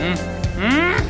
嗯嗯？